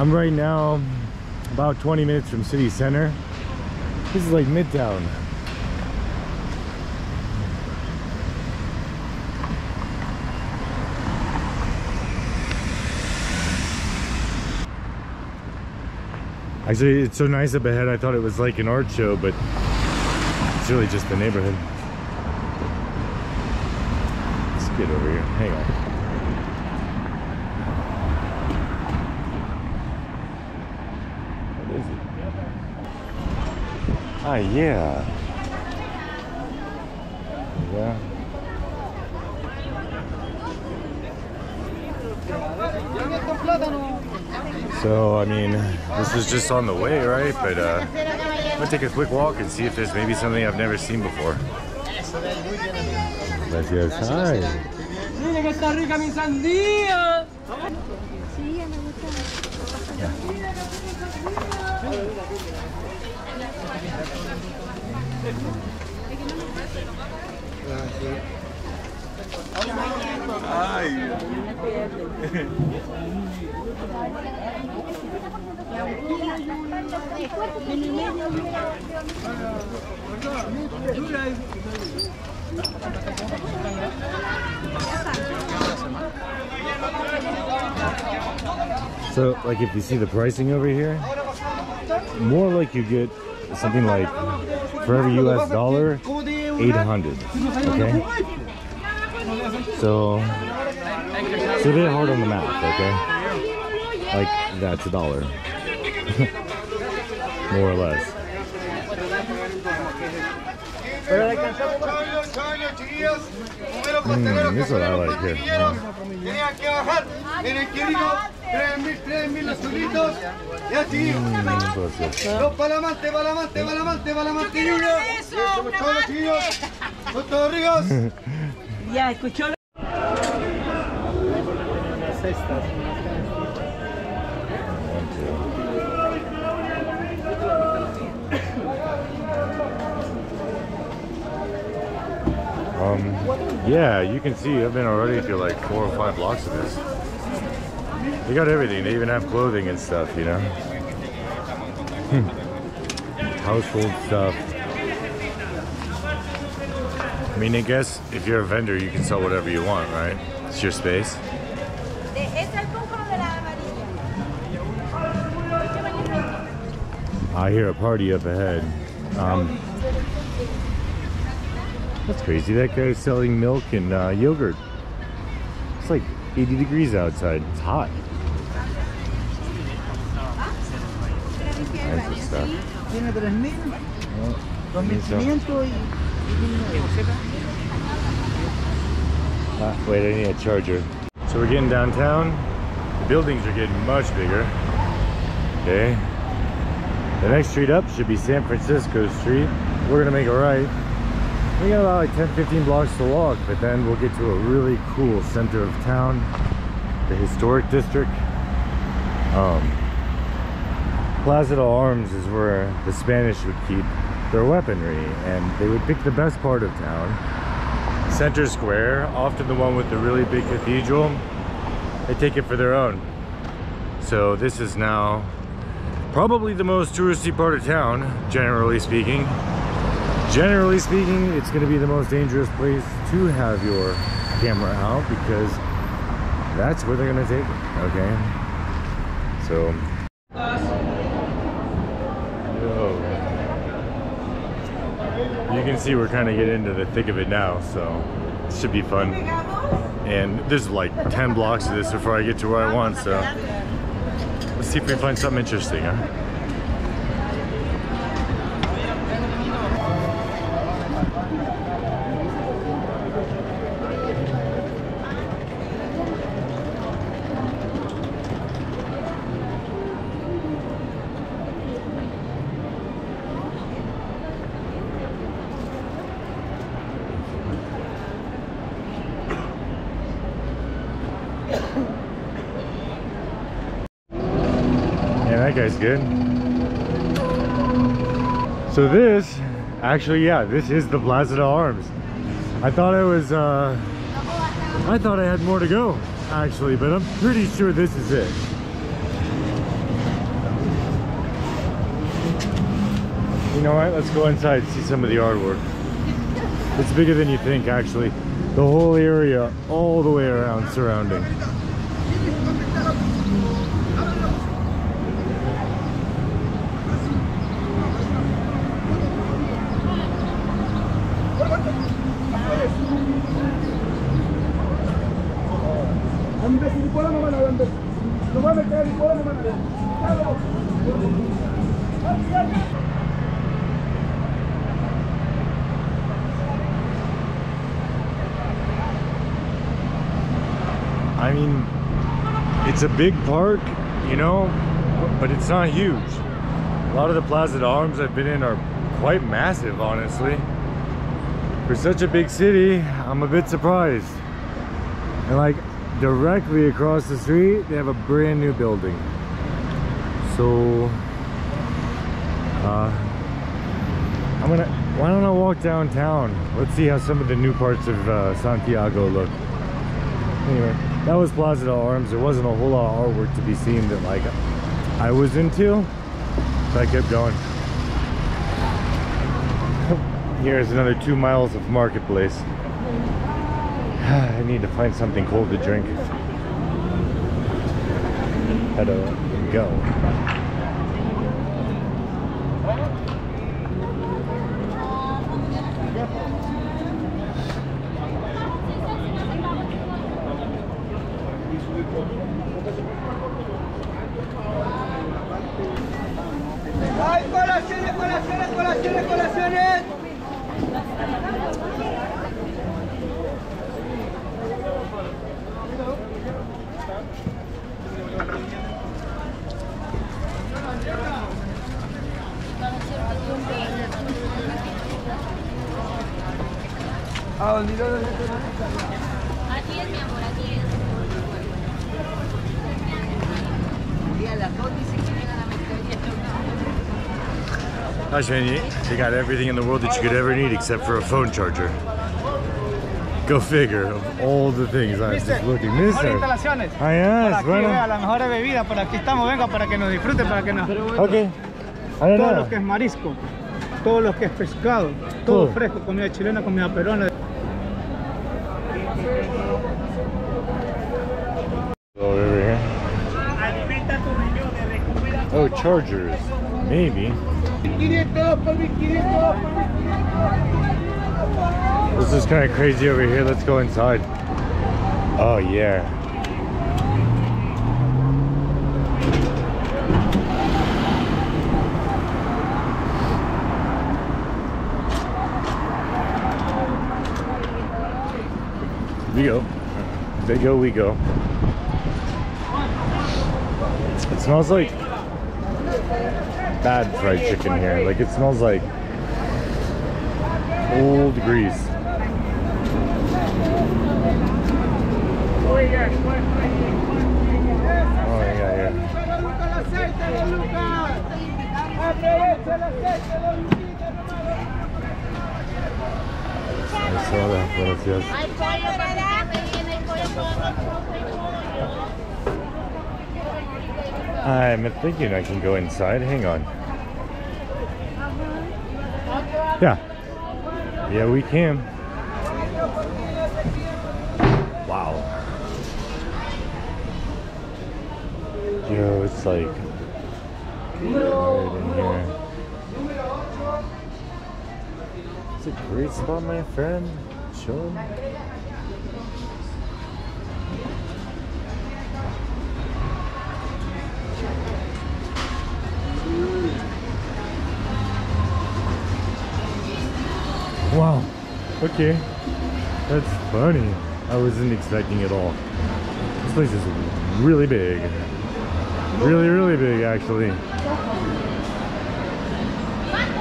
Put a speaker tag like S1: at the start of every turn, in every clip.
S1: I'm right now about 20 minutes from city center. This is like Midtown. Actually, it's so nice up ahead. I thought it was like an art show, but it's really just the neighborhood. Let's get over here. Hang on. What is it? Ah, yeah. Yeah. So, I mean, this is just on the way, right? But uh, I'm gonna take a quick walk and see if there's maybe something I've never seen before. Gracias. Hi.
S2: Mira que está rica mi sandía.
S1: So, like, if you see the pricing over here, more like you get something like for every US dollar, 800. Okay? So, it's a bit hard on the math, okay? Like, that's a dollar. more or less. Mm, this is what I like here. yeah.
S3: Tenían que bajar en el 3.000, 3.000 los todos.
S2: Ya, escuchó la...
S1: Um, yeah, you can see I've been already to like four or five blocks of this. They got everything. They even have clothing and stuff, you know. Hmm. Household stuff. I mean, I guess if you're a vendor, you can sell whatever you want, right? It's your space. I hear a party up ahead. Um, that's crazy. That guy's selling milk and uh, yogurt. It's like 80 degrees outside. It's hot. Nice stuff.
S3: Tiene 3.000,
S1: need some.
S3: 2.500 y...
S1: Ah, wait, I need a charger. So we're getting downtown. The buildings are getting much bigger. Okay. The next street up should be San Francisco Street. We're gonna make a right. We got about like 10, 15 blocks to walk, but then we'll get to a really cool center of town, the historic district. Um, Plaza de Arms is where the Spanish would keep their weaponry, and they would pick the best part of town Center Square, often the one with the really big cathedral, they take it for their own. So this is now probably the most touristy part of town, generally speaking. Generally speaking, it's going to be the most dangerous place to have your camera out because that's where they're going to take it, okay? So... Yo. You can see we're kind of getting into the thick of it now, so it should be fun. And there's like 10 blocks of this before I get to where I want, so let's see if we find something interesting, huh? that guy's good. So this, actually, yeah, this is the Plaza de Arms. I thought I was, uh, I thought I had more to go, actually, but I'm pretty sure this is it. You know what, let's go inside and see some of the artwork. It's bigger than you think, actually. The whole area, all the way around, surrounding. I mean, it's a big park, you know, but it's not huge. A lot of the Plaza de Arms I've been in are quite massive, honestly. For such a big city, I'm a bit surprised. And like directly across the street, they have a brand new building. So, uh, I'm gonna, why don't I walk downtown? Let's see how some of the new parts of uh, Santiago look. Anyway, that was Plaza de Arms. There wasn't a whole lot of artwork to be seen that like I was into, so I kept going. Here's another two miles of marketplace. I need to find something cold to drink. How to go?
S2: ¡Hay colaciones, colaciones, colaciones, colaciones! ¿A dónde lo
S4: Aquí es mi amor, aquí es.
S2: a las dos dice que mercadería.
S1: Ashwini, they got everything in the world that you could ever need except for a phone charger. Go figure, of all the things I was just looking. Mister.
S5: instalaciones.
S1: Ah, yes,
S5: por aquí,
S1: bueno.
S5: vea, las mejores bebidas, por aquí estamos, venga, para que nos disfruten, para que nos... Todo lo que es marisco, todo lo que es pescado, todo
S1: Todo.
S5: fresco, comida chilena, comida peruana.
S1: Chargers. Maybe.
S3: 1500 por 1500
S1: This is kind of crazy over here. Let's go inside. Oh, yeah. We go. They go, we go. It smells like bad fried chicken here. Like it smells like old grease. Oh yeah, yeah. I saw that,
S4: para que me viene, pollo
S1: I'm thinking I can go inside. Hang on. Yeah. Yeah, we can. Wow. Yo, it's like right in here. It's a great spot, my friend. Chilling. Okay. That's funny. I wasn't expecting it all. This place is really big. Really, really big, actually.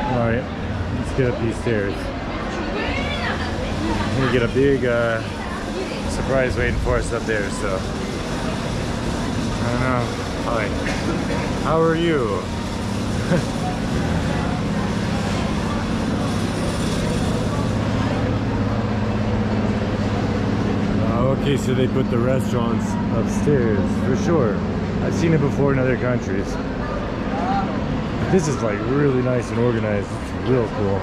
S1: Alright. Let's get up these stairs. I'm get a big uh, surprise waiting for us up there, so. I don't know. Hi. How are you? Oh, Okay, so they put the restaurants upstairs for sure. I've seen it before in other countries. This is like really nice and organized. It's real cool.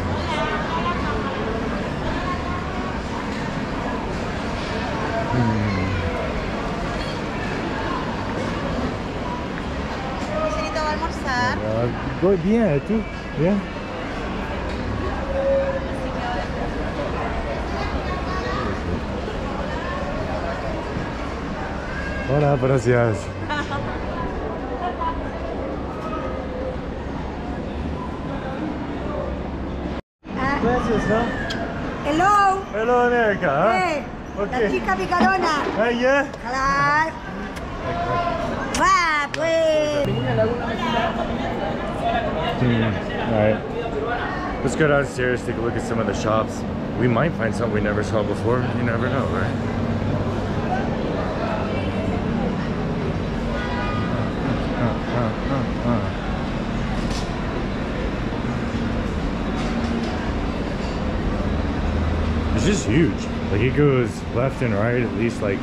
S4: Señorita, va a almorzar.
S1: Uh, voy bien, tú? Bien. Hola, gracias. Gracias, ¿no?
S6: Hello,
S1: Hello, America. Huh?
S6: eh, la chica picarona.
S1: Ah, yeah.
S6: Claro. Va, pues.
S1: Hmm. All right. Let's go downstairs, take a look at some of the shops. We might find something we never saw before. You never know, right? It's just huge. Like it goes left and right at least like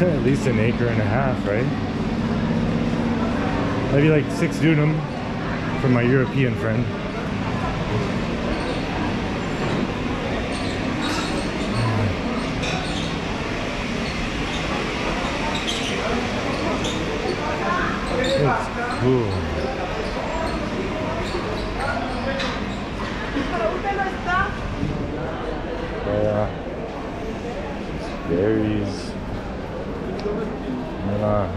S1: at least an acre and a half, right? Maybe like six dunum for my European friend. Cool. Yeah. Berries. Yeah.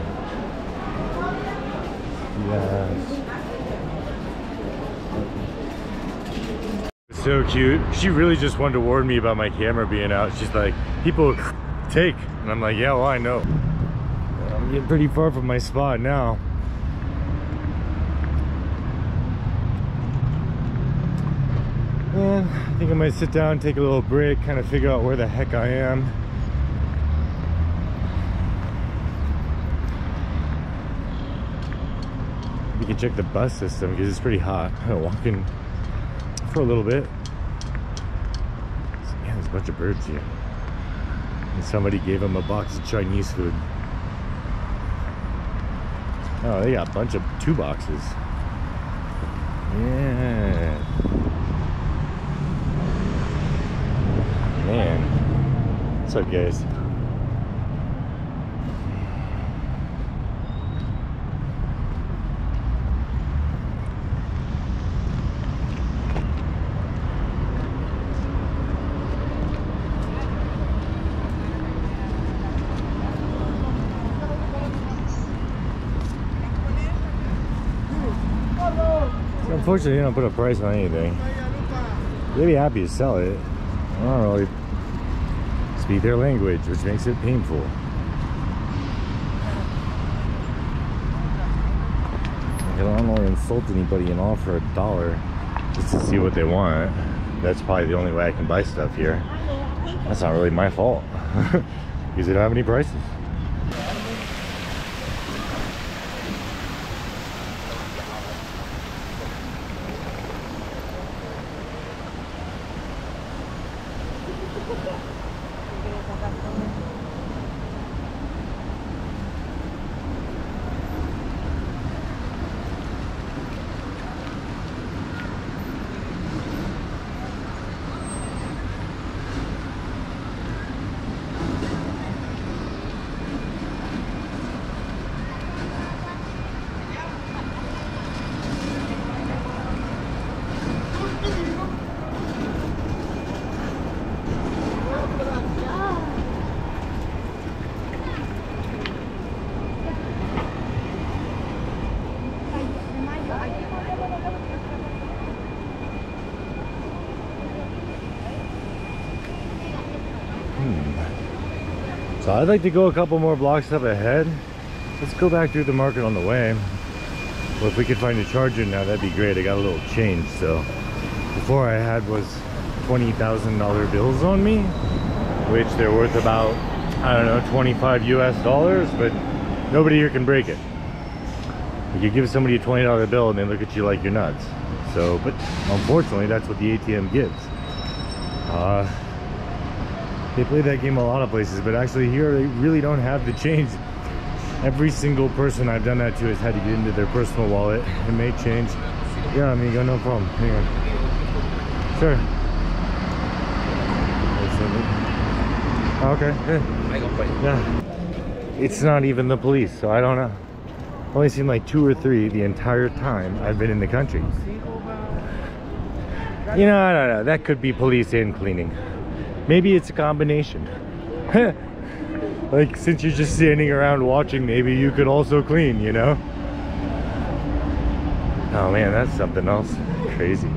S1: Yes. So cute. She really just wanted to warn me about my camera being out. She's like, people take. And I'm like, yeah, well, I know. I'm getting pretty far from my spot now. And I think I might sit down, take a little break, kind of figure out where the heck I am. We can check the bus system because it's pretty hot. Walking for a little bit. Yeah, there's a bunch of birds here. And somebody gave them a box of Chinese food. Oh, they got a bunch of two boxes. Yeah. Man. What's up, guys? Unfortunately, they don't put a price on anything. They'd be happy to sell it. I don't really speak their language, which makes it painful. I don't want to insult anybody and offer a dollar just to see what they want. That's probably the only way I can buy stuff here. That's not really my fault because they don't have any prices. So I'd like to go a couple more blocks up ahead. Let's go back through the market on the way. Well, if we could find a charger now, that'd be great. I got a little change. So before I had was $20,000 bills on me, which they're worth about, I don't know, 25 US dollars, but nobody here can break it. You give somebody a $20 bill and they look at you like you're nuts. So, but unfortunately, that's what the ATM gives. Uh, they play that game a lot of places, but actually here they really don't have the change Every single person I've done that to has had to get into their personal wallet and make change. Yeah, amigo, no problem. Hang. Sure. Okay. Yeah. It's not even the police, so I don't know. Only seen like two or three the entire time I've been in the country. You know, I don't know. That could be police and cleaning. Maybe it's a combination. like, since you're just standing around watching, maybe you could also clean, you know? Oh man, that's something else. Crazy.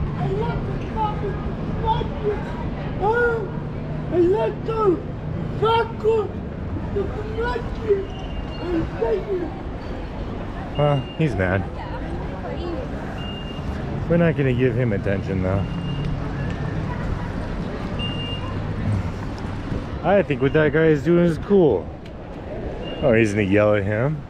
S1: Well, he's mad. We're not gonna give him attention though. I think what that guy is doing is cool. Oh, he's gonna yell at him.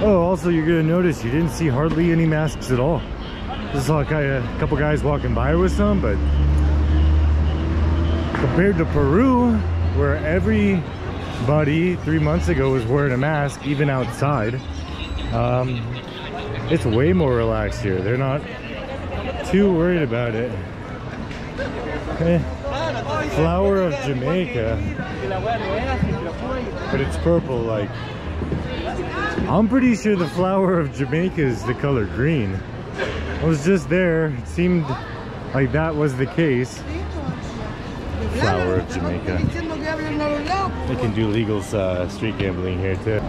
S1: Oh, also you're gonna notice you didn't see hardly any masks at all. Just saw a couple guys walking by with some, but compared to Peru, where everybody three months ago was wearing a mask, even outside, um, it's way more relaxed here. They're not too worried about it. Eh, flower of Jamaica, but it's purple like I'm pretty sure the flower of Jamaica is the color green. I was just there. It seemed like that was the case. Flower of Jamaica. They can do legal uh, street gambling here too.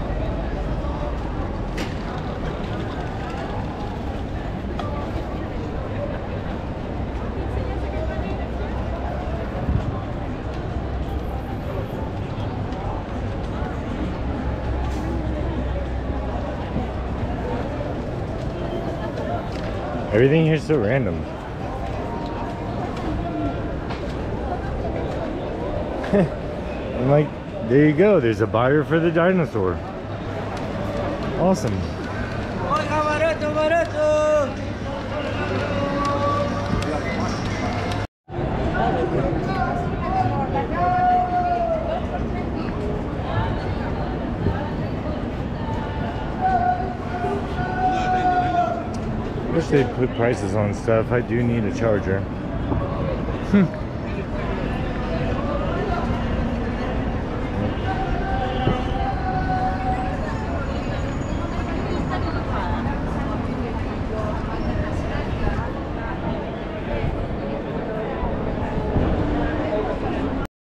S1: Everything here's so random. Like, there you go. There's a buyer for the dinosaur. Awesome. Wish they'd put prices on stuff. I do need a charger.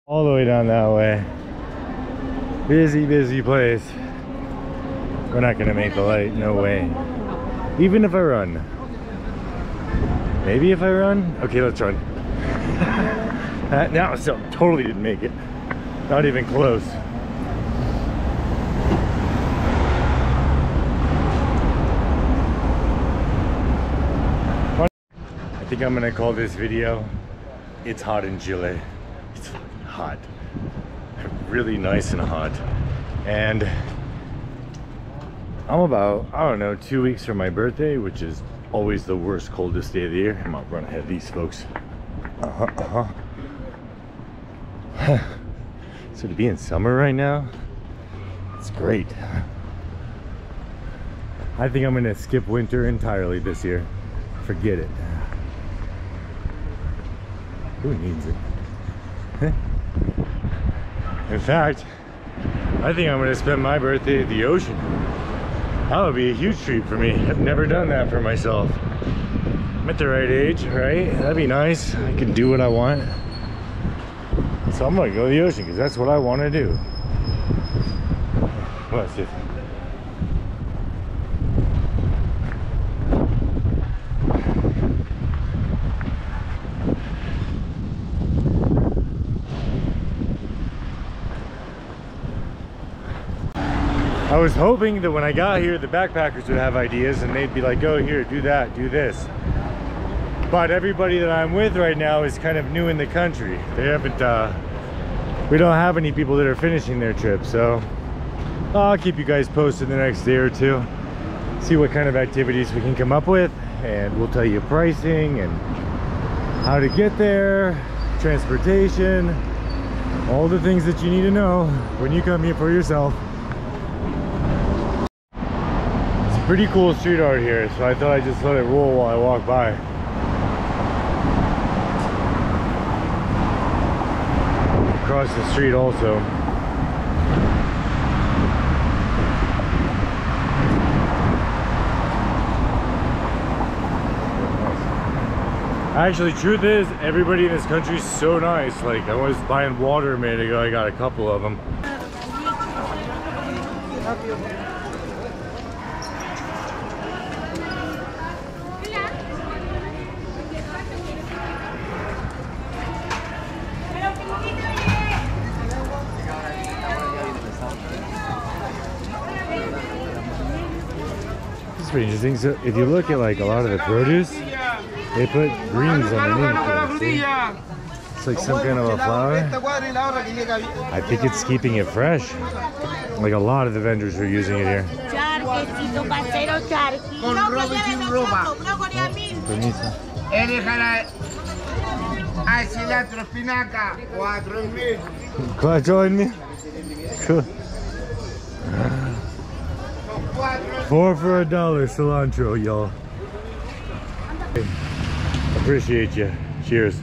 S1: All the way down that way. Busy, busy place. We're not gonna make the light, no way. Even if I run. Maybe if I run? Okay, let's run. uh, now, so totally didn't make it. Not even close. I think I'm gonna call this video, It's Hot in Chile. It's hot. Really nice and hot. And I'm about, I don't know, two weeks from my birthday, which is always the worst, coldest day of the year. I'm gonna run ahead of these folks. Uh-huh, uh-huh. so to be in summer right now, it's great. I think I'm gonna skip winter entirely this year. Forget it. Who needs it? in fact, I think I'm gonna spend my birthday at the ocean. That would be a huge treat for me. I've never done that for myself. I'm at the right age, right? That'd be nice. I can do what I want. So I'm gonna go to the ocean because that's what I want to do. What's I was hoping that when I got here, the backpackers would have ideas and they'd be like, go here, do that, do this. But everybody that I'm with right now is kind of new in the country. They haven't, uh, we don't have any people that are finishing their trip. So I'll keep you guys posted the next day or two. see what kind of activities we can come up with and we'll tell you pricing and how to get there, transportation, all the things that you need to know when you come here for yourself. It's pretty cool street art here, so I thought I'd just let it roll while I walk by. Across the street also. Actually, truth is, everybody in this country is so nice. Like, I was buying water a minute ago, I got a couple of them. Pretty interesting. So, if you look at like a lot of the produce, they put greens underneath. it, see? It's like some kind of a flower. I think it's keeping it fresh. Like a lot of the vendors are using it here.
S4: Charquecito casero, charqui.
S2: Con
S1: Permiso.
S2: Eres jala. Hay. Cuatro mil.
S1: Come Four for a dollar cilantro, y'all. Appreciate you. Cheers.